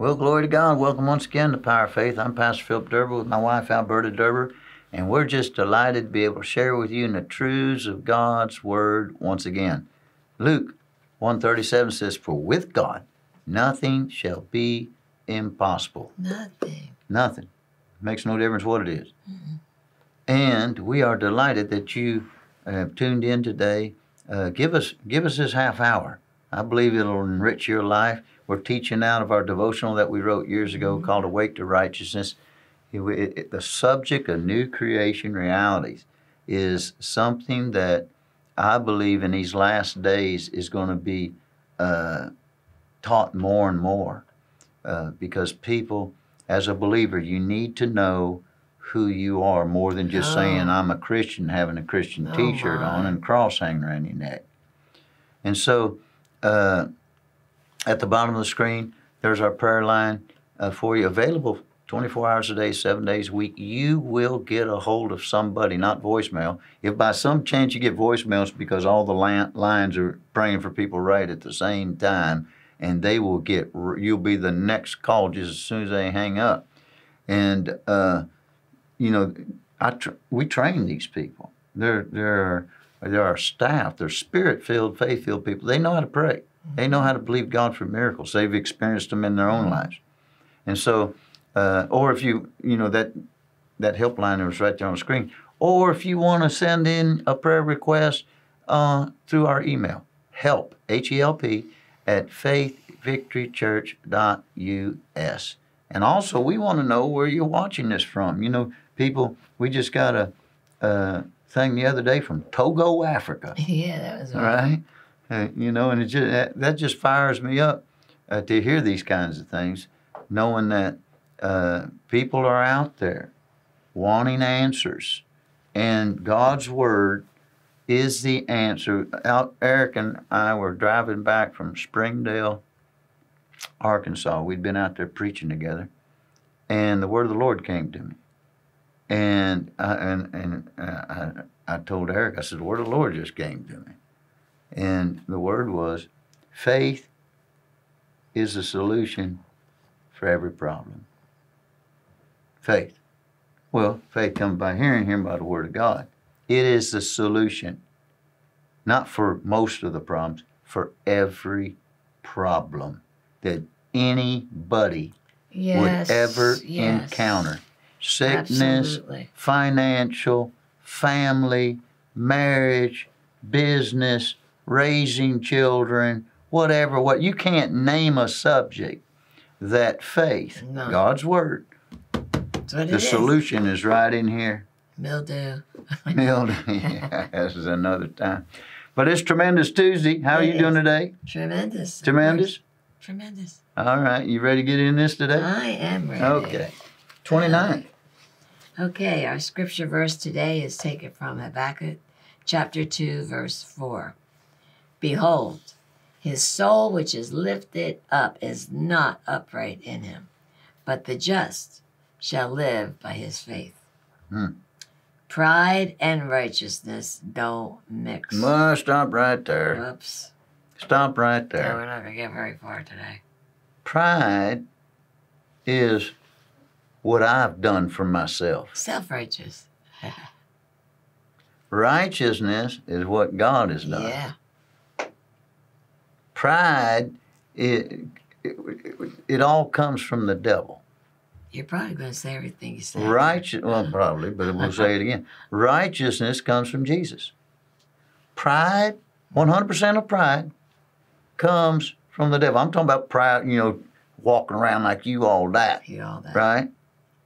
Well, glory to God. Welcome once again to Power of Faith. I'm Pastor Philip Derber with my wife, Alberta Derber, and we're just delighted to be able to share with you the truths of God's Word once again. Luke 137 says, For with God nothing shall be impossible. Nothing. Nothing. Makes no difference what it is. And we are delighted that you have tuned in today. Uh, give us give us this half hour. I believe it'll enrich your life. We're teaching out of our devotional that we wrote years ago called "Awake to Righteousness." It- it- it- the subject of new creation realities is something that I believe in these last days is going to be uh, taught more and more uh, because people, as a believer, you need to know who you are more than just saying Oh. I'm a Christian, having a Christian Oh, T-shirt on and cross hanging around your neck. And so, uh, at the bottom of the screen, there's our prayer line uh, for you, available 24 hours a day, seven days a week. You will get a hold of somebody, not voicemail. If by some chance you get voicemails because all the lines are praying for people right at the same time, and they will get, you'll be the next call just as soon as they hang up. And uh, you know, I we train these people. They're they're they're our staff. They're spirit-filled, faith-filled people. They know how to pray. They know how to believe God for miracles. They've experienced them in their own lives. And so, uh, or if you you know that that helpline was right there on the screen. Or if you want to send in a prayer request uh, through our email, help H E L P at faithvictorychurch.us. And also, we want to know where you're watching this from. You know, people, we just got a, a thing the other day from Togo, Africa. Yeah, that was All right, uh, you know, and it just that, just fires me up uh, to hear these kinds of things, knowing that uh, people are out there wanting answers, and God's word is the answer. Out, Eric and I were driving back from Springdale, Arkansas. We'd been out there preaching together, and the word of the Lord came to me. And I, and and uh, I, I told Eric, I said, the word of the Lord just came to me. And the word was faith is the solution for every problem. Faith. Well, faith comes by hearing, hearing by the word of God. It is the solution, not for most of the problems, for every problem that anybody yes, would ever yes. encounter. Sickness, Absolutely. financial, family, marriage, business, raising children, whatever. What you can't name a subject that faith, No. God's word, the is. solution is right in here. Mildew. Mildew. yeah, this is another time. But it's tremendous Tuesday. How are It you doing today? Tremendous. Tremendous. Tremendous. All right, you ready to get in this today? I am ready. Okay. 29. Uh, okay, our scripture verse today is taken from Habakkuk chapter 2, verse 4. Behold, his soul which is lifted up is not upright in him, but the just shall live by his faith. Hmm. Pride and righteousness don't mix. Must stop right there. Whoops. Stop right there. we're not going to get very far today. Pride is what I've done for myself. Self righteous. Righteousness is what God has done. Yeah. Pride, it, it, it all comes from the devil. You're probably going to say everything you say. Righteous, well, probably, but we'll say it again. Righteousness comes from Jesus. Pride, 100% of pride, comes from the devil. I'm talking about pride, you know, walking around like you all that. You all that. right?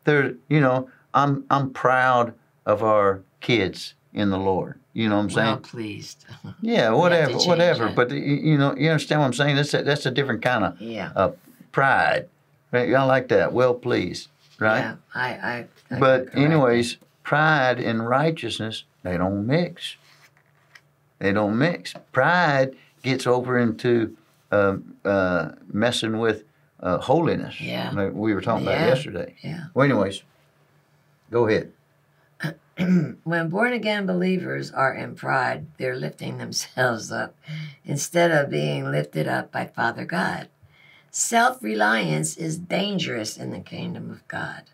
There, you know, I'm I'm proud of our kids in the Lord. You know what I'm saying? Well pleased. yeah, whatever, whatever. it. But you, know, you understand what I'm saying? That's a, that's a different kind of yeah. uh, pride. Right? I like that. Well pleased, right? Yeah, I, I, I but anyways, pride and righteousness they don't mix. They don't mix. Pride gets over into um, uh, messing with uh, holiness. Yeah. like we were talking Yeah. about yesterday. Yeah. Well, anyways, go ahead. when born again believers are in pride, they're lifting themselves up instead of being lifted up by Father God. Self reliance is dangerous in the kingdom of God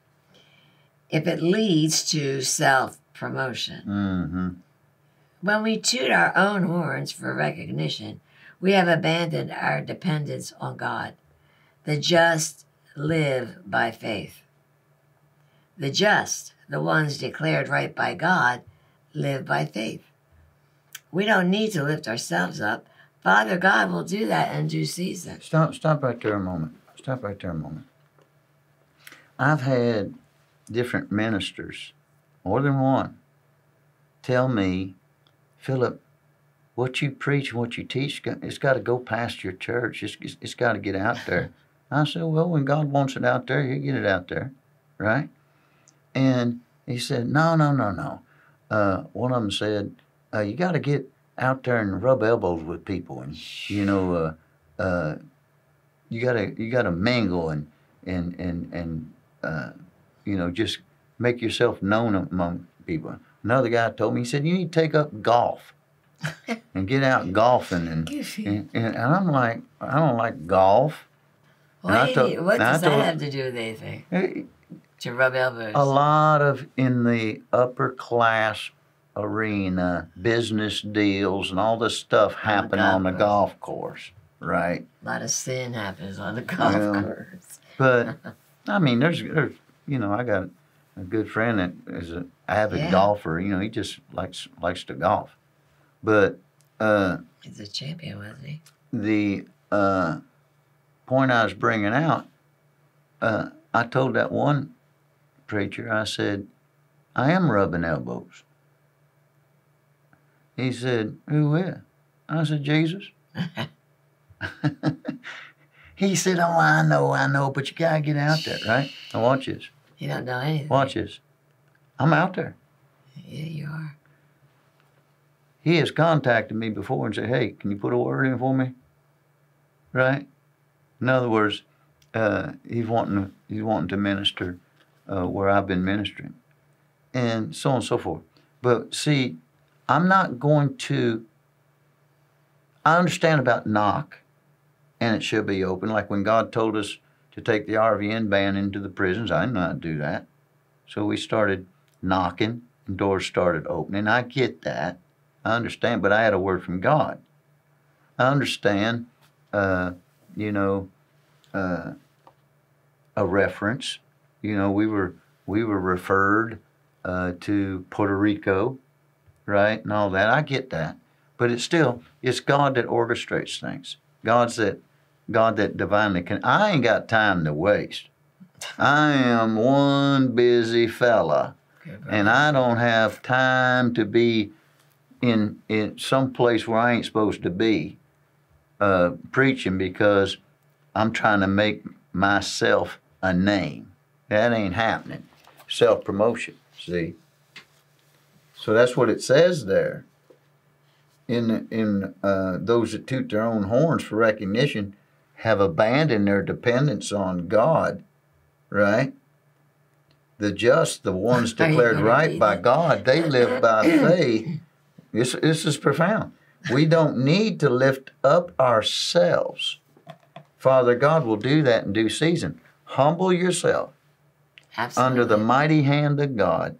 if it leads to self promotion. Mm-hmm. When we toot our own horns for recognition, we have abandoned our dependence on God. The just live by faith. The just, the ones declared right by God, live by faith. We don't need to lift ourselves up. Father God will do that in due season. Stop, stop right there a moment. Stop right there a moment. I've had different ministers, more than one, tell me, Philip, what you preach and what you teach, it's got to go past your church. It's, it's, it's got to get out there. I said, well, when God wants it out there, He'll get it out there, right? And he said, no, no, no, no. Uh, one of them said, uh, you got to get out there and rub elbows with people, and you know, uh, uh, you gotta you gotta mingle and and and and uh, you know just make yourself known among people. Another guy told me he said you need to take up golf and get out golfing and and, and, I'm like I don't like golf. Told, what does that have to do with anything? To rub elbows. A lot of in the upper class arena, business deals, and all this stuff happen on the, on the golf course, right? A lot of sin happens on the golf well, course. but I mean, there's, there's, you know, I got a good friend that is an avid yeah. golfer. You know, he just likes likes to golf. But uh, he's a champion, wasn't he? The uh, point I was bringing out, uh, I told that one preacher, I said, I am rubbing elbows. He said, Who with? I said, Jesus. he said, Oh, I know, I know, but you gotta get out there, right? Now watch this. You don't know anything. Watch this. I'm out there. Yeah, you are. He has contacted me before and said, Hey, can you put a word in for me? Right? In other words, uh, he's wanting to, he's wanting to minister uh, where I've been ministering, and so on and so forth. But see, I'm not going to. I understand about knock, and it should be open. Like when God told us to take the RVN band into the prisons, I didn't to do that. So we started knocking, and doors started opening. I get that. I understand, but I had a word from God. I understand, uh, you know, uh, a reference. You know, we were we were referred uh, to Puerto Rico right, and all that. I get that. But it's still, it's God that orchestrates things. God's that, God that divinely can. I ain't got time to waste. I am one busy fella, and I don't have time to be in in some place where I ain't supposed to be uh, preaching because I'm trying to make myself a name. That ain't happening. Self promotion. See. So that's what it says there. In in uh, those that toot their own horns for recognition have abandoned their dependence on God, right? The just, the ones declared right by God, they live by faith. This, this is profound. We don't need to lift up ourselves. Father God will do that in due season. Humble yourself Absolutely. under the mighty hand of God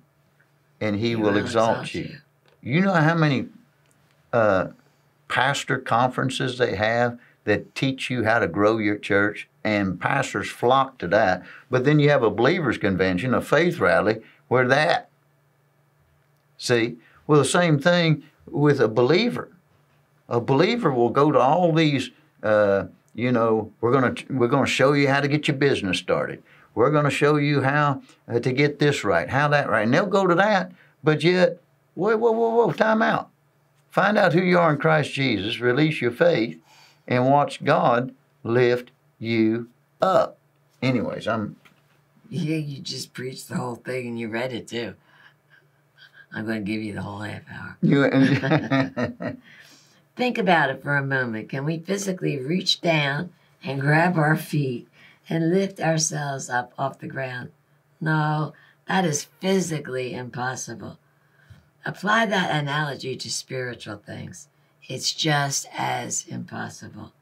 and he, he will, will, exalt, exalt you. you. you. know how many uh, pastor conferences they have that teach you how to grow your church, and pastors flock to that. But then you have a believers convention, a faith rally, where that. See, well, the same thing with a believer. A believer will go to all these. Uh, you know, we're gonna we're gonna show you how to get your business started. We're going to show you how uh, to get this right, how that right. And they'll go to that, but yet, whoa, whoa, whoa, whoa, time out. Find out who you are in Christ Jesus, release your faith, and watch God lift you up. Anyways, I'm. Yeah, you just preached the whole thing and you read it too. I'm going to give you the whole half hour. You. Think about it for a moment. Can we physically reach down and grab our feet and lift ourselves up off the ground. No, that is physically impossible. Apply that analogy to spiritual things. It's just as impossible.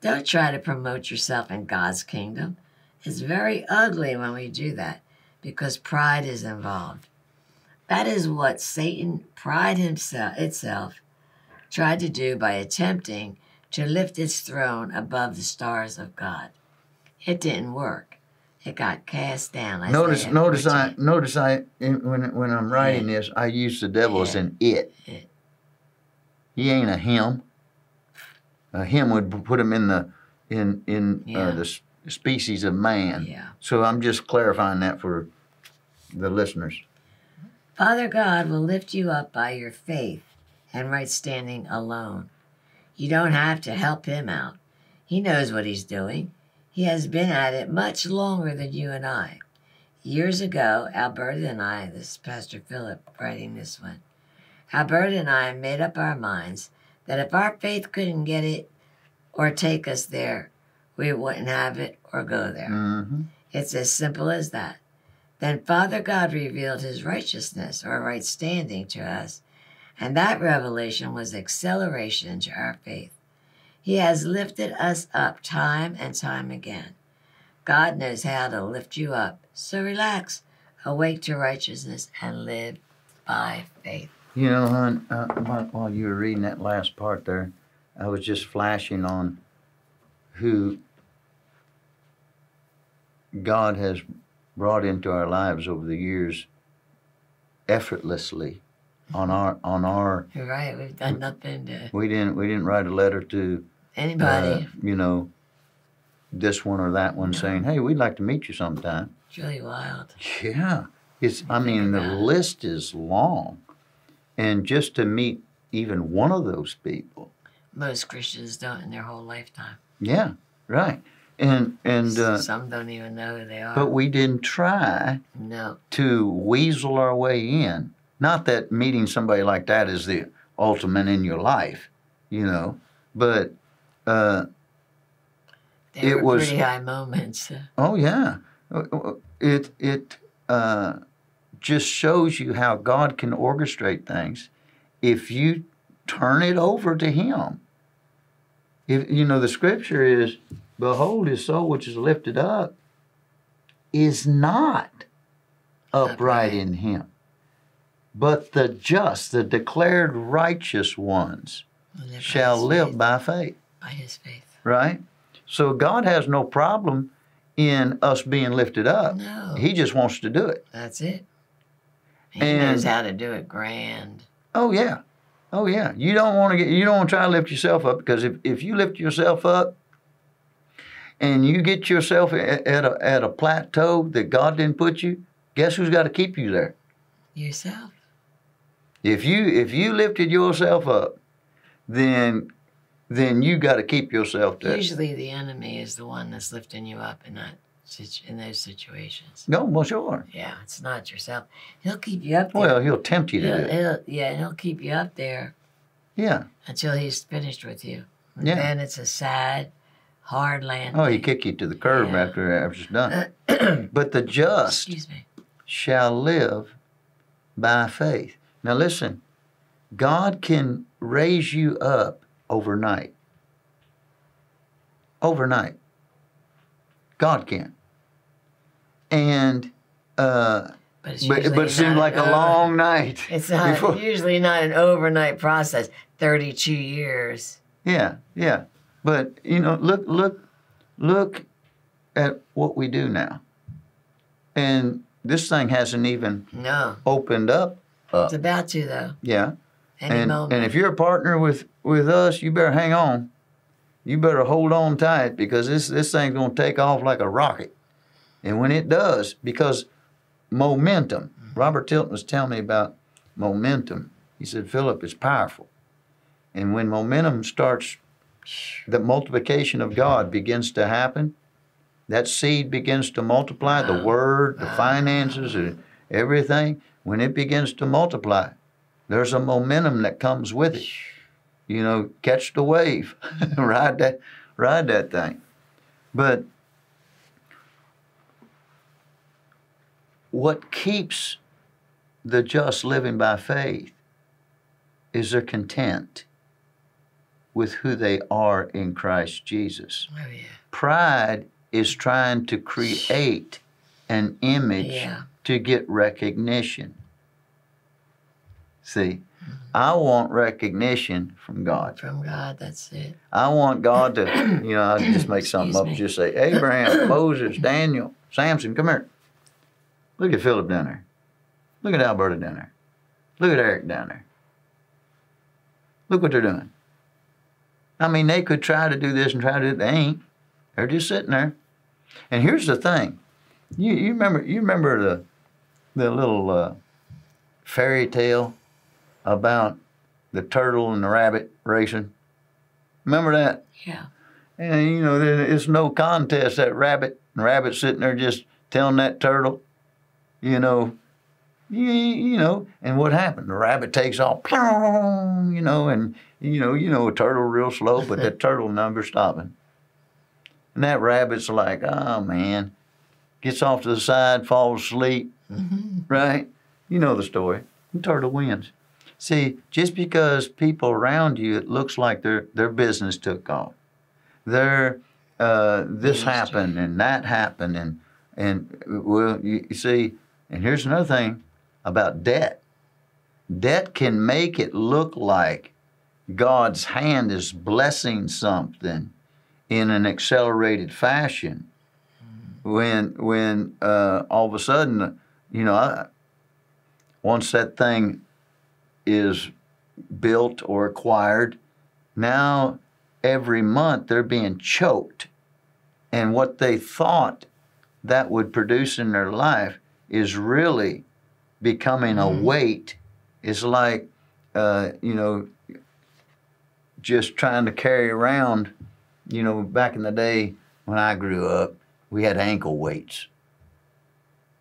Don't try to promote yourself in God's kingdom. It's very ugly when we do that because pride is involved. That is what Satan, pride himself itself, tried to do by attempting to lift its throne above the stars of God. It didn't work. It got cast down. Notice, notice, 14. I notice I in, when when I'm writing this, I use the devil as an it. It. He ain't a him. A him would put him in the in in Yeah. uh, the species of man. Yeah. So I'm just clarifying that for the listeners. Father God will lift you up by your faith and right standing alone. You don't have to help him out. He knows what he's doing. He has been at it much longer than you and I. Years ago, Alberta and I, this is Pastor Philip writing this one, Alberta and I made up our minds that if our faith couldn't get it or take us there, we wouldn't have it or go there. hmm It's as simple as that. Then Father God revealed his righteousness or right standing to us, and that revelation was acceleration to our faith. He has lifted us up time and time again. God knows how to lift you up, so relax, awake to righteousness, and live by faith. You know, hon, uh, while, while you were reading that last part there, I was just flashing on who God has brought into our lives over the years effortlessly on our on our You're right, we've done nothing to we didn't we didn't write a letter to anybody. uh, you know this one or that one saying hey we'd like to meet you sometime it's really wild. yeah it's i Think mean the it. list is long and just to meet even one of those people Most Christians don't in their whole lifetime. yeah right and and uh, Some don't even know who they are. but we didn't try no. to weasel our way in not that meeting somebody like that is the ultimate in your life you know but uh They It was- pretty high moments. Oh yeah, Uh, uh, it it uh, just shows you how God can orchestrate things if you turn it over to Him. If you know the scripture is, "Behold, his soul which is lifted up is not upright in Him, but the just, the declared righteous ones, shall live by faith." By his faith. Right. So God has no problem in us being lifted up. No, He just wants to do it. that's it. He And- knows how to do it grand. Oh yeah. Oh yeah. You don't want to get you don't want to try to lift yourself up because if, if you lift yourself up and you get yourself at, at a at a plateau that God didn't put you, guess who's got to keep you there? Yourself. If you if you lifted yourself up, then then you got to keep yourself there. Usually, the enemy is the one that's lifting you up in that in those situations. No, well sure. Yeah, it's not yourself. He'll keep you up there. Well, he'll tempt you to he'll, do it. he'll, yeah, he'll keep you up there Yeah. until he's finished with you. And Yeah. Then it's a sad, hard land. Oh, he kick you to the curb Yeah. after after it's done. But the just me. shall live by faith. Now listen, God can raise you up overnight. Overnight. God can't. And uh But it's but, but it seemed like a over- long night. It's not before- usually not an overnight process. Thirty-two years. Yeah, yeah. But you know, look look look at what we do now. And this thing hasn't even No, opened up. it's about to though. Yeah. Any and, moment. and if you're a partner with, with us, you better hang on. You better hold on tight because this, this thing's going to take off like a rocket. And when it does, because momentum, Mm-hmm. Robert Tilton was telling me about momentum. He said, Philip, it's powerful. And when momentum starts, the multiplication of God begins to happen. That seed begins to multiply, the word, the finances, everything. When it begins to multiply, there's a momentum that comes with it. You know, catch the wave, ride that, ride that thing. But what keeps the just living by faith is their content. with who they are in Christ Jesus. Oh yeah. Pride is trying to create an image Yeah. to get recognition. See. I want recognition from God. From God, that's it. I want God to, you know, I just make something up. Me. Just say, Abraham, Moses, Daniel, Samson, come here. Look at Philip down there. Look at Alberta down there. Look at Eric down there. Look what they're doing. I mean, they could try to do this and try to do it. They ain't. They're just sitting there. And here's the thing. You, you remember you remember the the little uh, fairy tale about the turtle and the rabbit racing? Remember that? Yeah. And you know, it's no contest. That rabbit, and rabbit sitting there just telling that turtle, you know, you, you know, and what happened? The rabbit takes off, you know, and you know, you know, a turtle real slow, but that turtle never stopping. And that rabbit's like, oh man, gets off to the side, falls asleep, hmm right? You know the story. The turtle wins. See, just because people around you, it looks like their their business took off. Their uh, this happened and that happened and and well, you, you see, and here's another thing about debt. Debt can make it look like God's hand is blessing something in an accelerated fashion. When when uh, all of a sudden, you know, I, once that thing is built or acquired, now every month they're being choked. And what they thought that would produce in their life is really becoming a Mhm. weight. It's like, uh, you know, just trying to carry around, you know, back in the day when I grew up, we had ankle weights.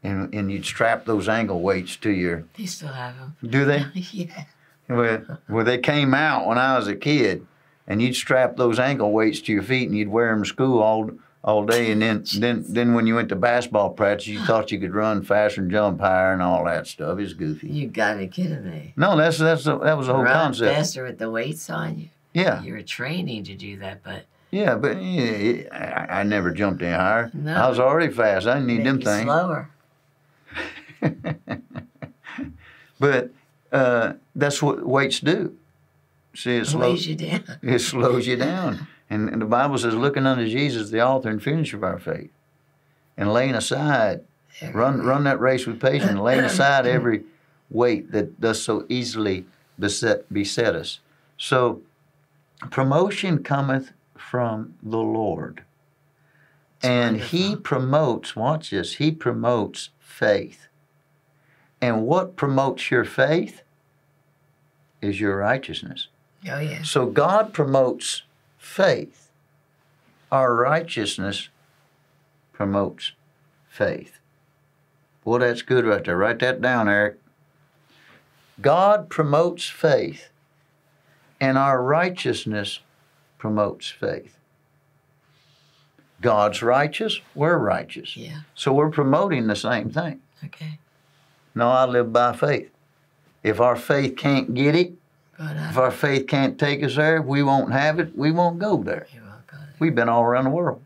And, and you'd strap those ankle weights to your, They still have them. do they? yeah. Well, well, they came out when I was a kid, and you'd strap those ankle weights to your feet, and you'd wear them to school all all day. And then, then, then when you went to basketball practice, you thought you could run faster and jump higher and all that stuff. It's goofy. You gotta kidding me. No, that's that's the, that was the whole Run concept. faster with the weights on you. Yeah, You were training to do that, but yeah, but yeah, I, I never jumped any higher. No. I was already fast. I didn't need make them you things. slower. But uh, that's what weights do. See, it slows. you down. It slows you down. And, and the Bible says, looking unto Jesus, the author and finisher of our faith, and laying aside, run run that race with patience, laying aside every weight that does so easily beset beset us. So, promotion cometh from the Lord, It's and He promotes. Watch this. He promotes faith. And what promotes your faith is your righteousness. Oh yeah. So God promotes faith. Our righteousness promotes faith. Boy, that's good right there. Write that down, Eric. God promotes faith, and our righteousness promotes faith. God's righteous, we're righteous. Yeah. So we're promoting the same thing. Okay. No, I live by faith. If our faith can't get it, if our faith can't take us there, if we won't have it, we won't go there. you will go there. We've been all around the world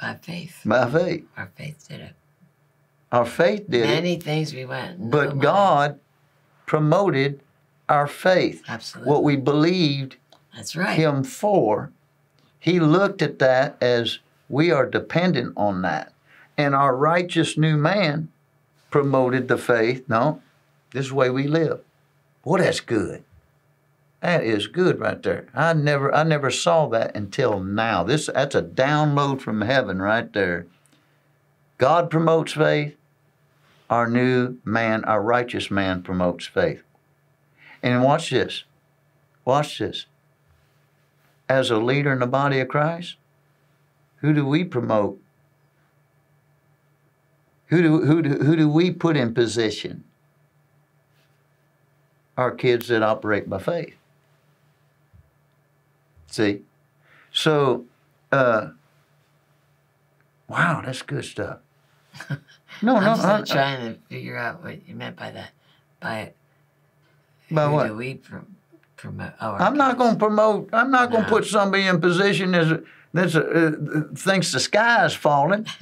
by faith. by faith. Our faith did it. Our faith did it, Many things we went. but. God promoted our faith. Absolutely. What we believed That's right. Him for, He looked at that as we are dependent on that. And our righteous new man promoted the faith. No, this is the way we live. Boy, that's good. That is good right there. I never I never saw that until now. This that's a download from heaven right there. God promotes faith. Our new man, our righteous man promotes faith. And watch this. Watch this. As a leader in the body of Christ, who do we promote? Who do, who do, who do we put in position? Our kids that operate by faith. See? So, uh, wow, that's good stuff. No, no, I'm still I- I- trying to figure out what you meant by that. By By what? do we pr- promote. Our I'm not going to promote. I'm not going to put somebody in position that's that's uh, thinks the sky is falling.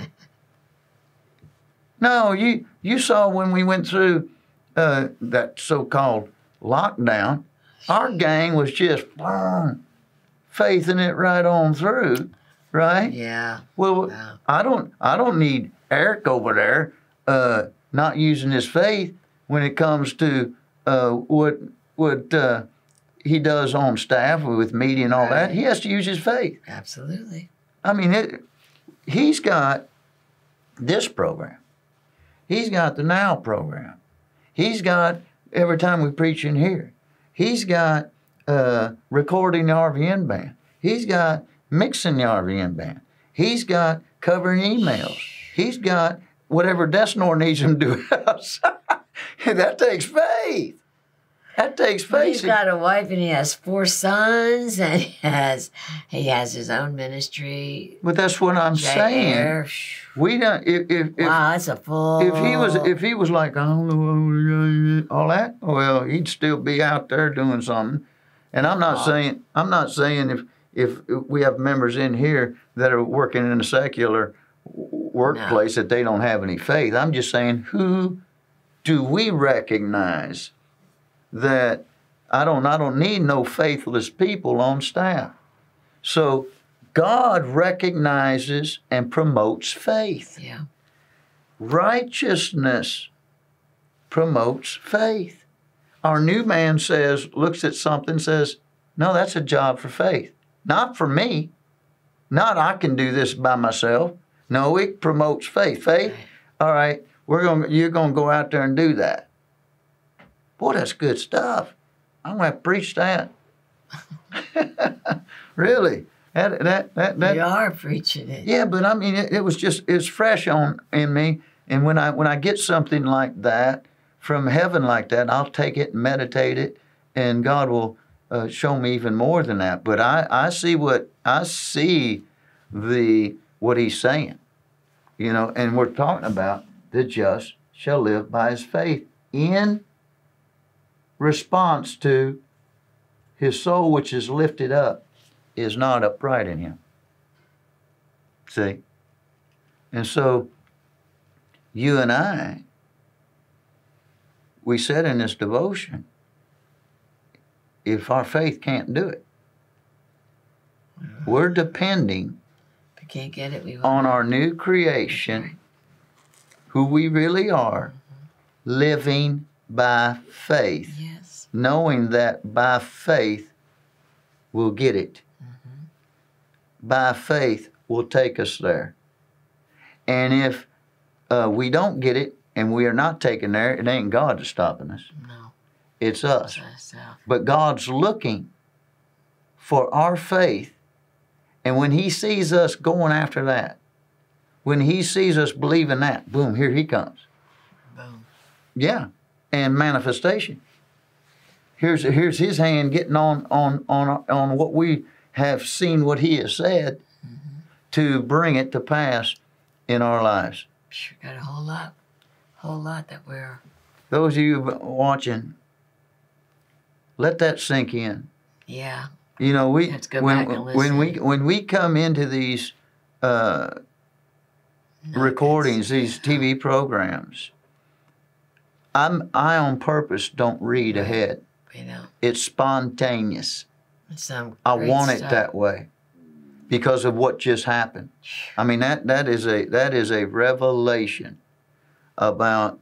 no, you you saw when we went through uh, that so-called lockdown, our gang was just boom, faithing it right on through, right? Yeah. Well, Wow. I don't I don't need Eric over there uh, not using his faith when it comes to uh, what what uh, he does on staff with media and all that. He has to use his faith. Absolutely. I mean, it, he's got this program. He's got the Now program. He's got every time we preach in here. He's got uh, recording the RVN band. He's got mixing the RVN band. He's got covering emails. He's got whatever Desnor needs him to do else. that takes faith. That takes Well, He's got a wife and he has four sons and he has he has his own ministry. but that's what I'm saying. Jair. We don't. If if, if wow, that's a full. if he was if he was like I don't know all that, well, he'd still be out there doing something. And I'm not saying I'm not saying if if we have members in here that are working in a secular workplace that they don't have any faith. I'm just saying who do we recognize that I don't I don't need no faithless people on staff. So God recognizes and promotes faith. yeah. Righteousness promotes faith. Our new man says, looks at something, says, No, that's a job for faith. Not for me. Not I can do this by myself. No, it promotes faith. Faith, all right, we're going you're gonna go out there and do that. Boy, that's good stuff. I'm gonna preach that. really. That that that, that you are preaching it. yeah, but I mean, it, it was just it's fresh on in me, and when I when I get something like that from heaven like that, I'll take it and meditate it, and God will uh, show me even more than that. But I I see what I see the what He's saying, you know, and we're talking about the just shall live by his faith in response to his soul which is lifted up is not upright in him. See? And so you and I, we said in this devotion, if our faith can't do it, we're depending we can't get it, we on our new creation, who we really are, living by faith, Yes. knowing that by faith we'll get it. By faith will take us there. And if uh, we don't get it and we are not taken there, it ain't God that's stopping us. No. It's us. So, But God's looking for our faith. And when He sees us going after that, when He sees us believing that, boom, here He comes. boom. Yeah. And manifestation. Here's here's His hand getting on on on on what we have seen, what He has said, to bring it to pass in our lives. Sure got a whole lot, whole lot that we're. Those of you watching, let that sink in. Yeah. You know, we when when we when we come into these uh, recordings, these TV programs, I'm I on purpose don't read ahead. You know, It's spontaneous. it's. I want it that way because of what just happened. I mean that that is a that is a revelation about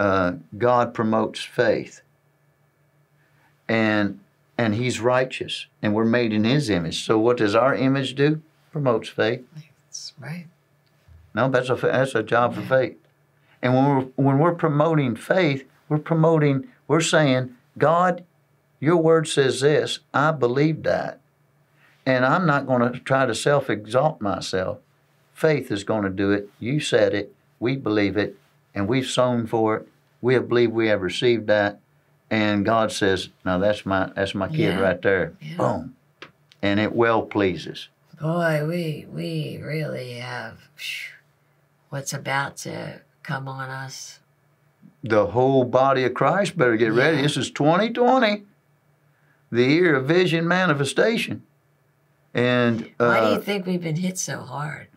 uh, God promotes faith, and and He's righteous, and we're made in His image. So what does our image do? Promotes faith. That's right. No, that's a that's a job for faith. And when we're when we're promoting faith, we're promoting we're saying, God, your word says this. I believe that. And I'm not going to try to self-exalt myself. Faith is going to do it. You said it. We believe it, and we've sown for it. We have believed we have received that. And God says, "Now that's my that's my kid Yeah. right there." Yeah. Boom. And it well pleases. Boy, we we really have what's about to come on us. the whole body of Christ better get ready. Yeah. This is 2020. the year of vision manifestation. And Why do uh, you think we've been hit so hard?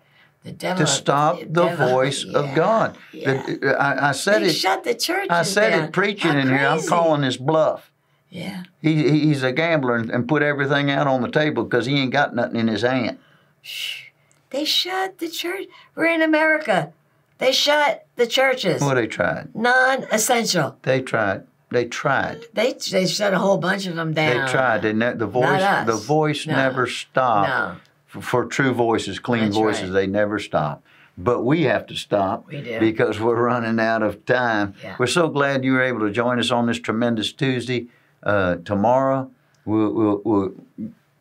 The devil to stop the devil- voice of God. Yeah. The- I, I said they it. shut the church. I said down. it preaching How in here. I'm calling this bluff. Yeah. He, he- he's a gambler and, and put everything out on the table because he ain't got nothing in his hand. Shh. They shut the church. We're in America. They shut the churches. Well, they tried. Non-essential. They tried. They tried. They they shut a whole bunch of them down. They tried. They ne- the voice. The voice No. never stopped. No, For, for true voices, clean That's voices, right. they never stop. But we have to stop we do. because we're running out of time. Yeah. We're so glad you were able to join us on this tremendous Tuesday. Uh, tomorrow, we'll, we'll, we'll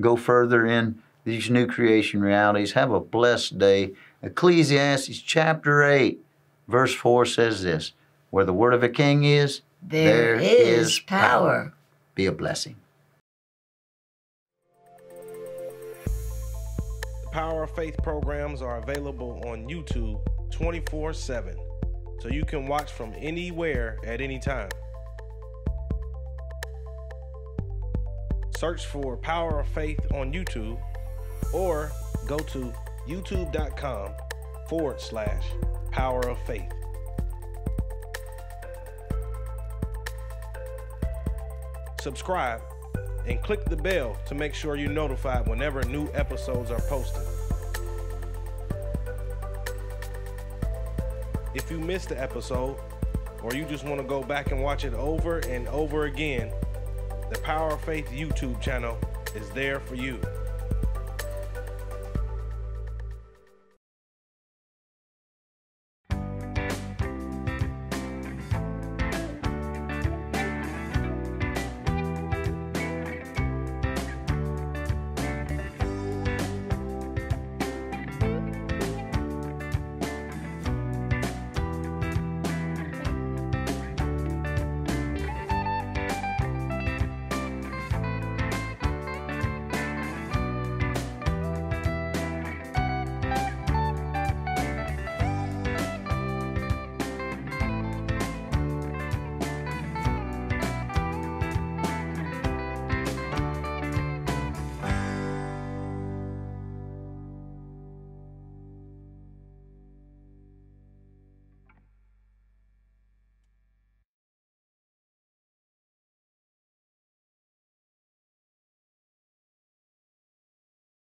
go further in these new creation realities. Have a blessed day. Ecclesiastes chapter 8, verse 4 says this Where the word of a king is, there there is, is power. power. be a blessing. The Power of Faith programs are available on YouTube 24 7, so you can watch from anywhere at any time. Search for Power of Faith on YouTube or go to youtube.com forward slash Power of Faith. Subscribe and click the bell to make sure you're notified whenever new episodes are posted. If you missed the episode, or you just want to go back and watch it over and over again, the Power of Faith YouTube channel is there for you.